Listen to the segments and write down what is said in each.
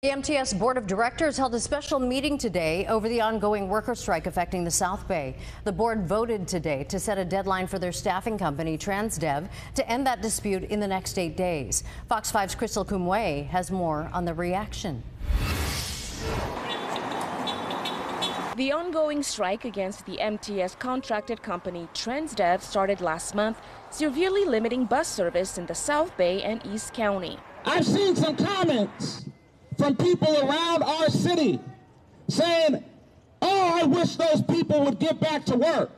The MTS Board of Directors held a special meeting today over the ongoing worker strike affecting the South Bay. The board voted today to set a deadline for their staffing company, Transdev, to end that dispute in the next eight days. Fox 5's Christelle Koumoué has more on the reaction. The ongoing strike against the MTS contracted company Transdev started last month, severely limiting bus service in the South Bay and East County. I've seen some comments from people around our city saying, oh, I wish those people would get back to work.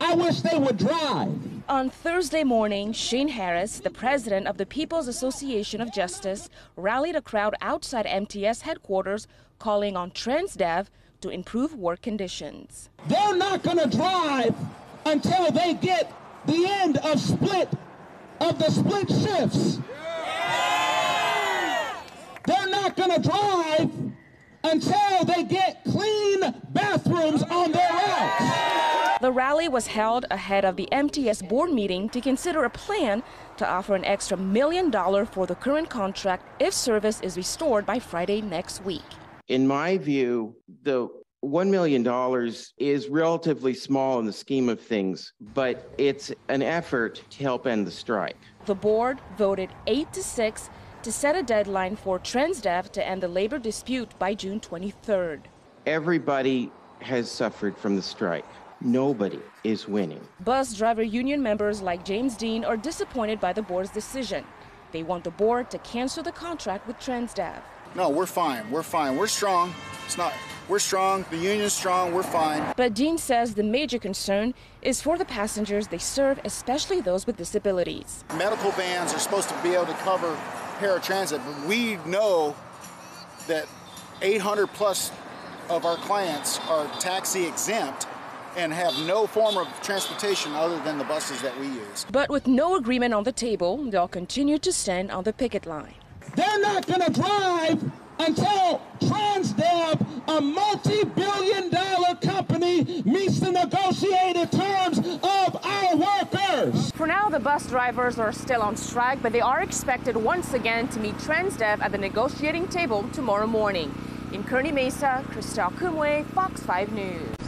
I wish they would drive. On Thursday morning, Shane Harris, the president of the People's Association of Justice, rallied a crowd outside MTS headquarters calling on Transdev to improve work conditions. They're not going to drive until they get the end of split of the split shifts. not going to drive until they get clean bathrooms on their routes. The rally was held ahead of the MTS board meeting to consider a plan to offer an extra million dollar for the current contract if service is restored by Friday next week. In my view, the $1 million is relatively small in the scheme of things, but it's an effort to help end the strike. The board voted 8 to 6 to set a deadline for Transdev to end the labor dispute by June 23rd. Everybody has suffered from the strike. Nobody is winning. Bus driver union members like James Dean are disappointed by the board's decision. They want the board to cancel the contract with Transdev. No, we're fine. We're fine. We're strong. It's not we're strong, the union's strong, we're fine. But Dean says the major concern is for the passengers they serve, especially those with disabilities. Medical vans are supposed to be able to cover paratransit, but we know that 800 plus of our clients are taxi exempt and have no form of transportation other than the buses that we use. But with no agreement on the table, they'll continue to stand on the picket line. They're not going to drive until Transdev, a multi-billion dollar company, meets the negotiated terms of For now, the bus drivers are still on strike, but they are expected once again to meet Transdev at the negotiating table tomorrow morning. In Kearny Mesa, Christelle Koumoué, Fox 5 News.